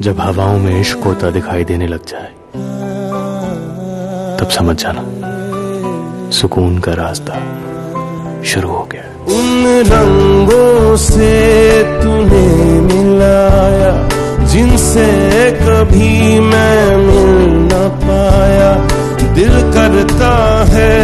जब हवाओं में इश्क होता दिखाई देने लग जाए, तब समझ जाना, सुकून का रास्ता शुरू हो गया। उन रंगों से तूने मिलाया, जिनसे कभी मैं मिल न पाया। दिल करता है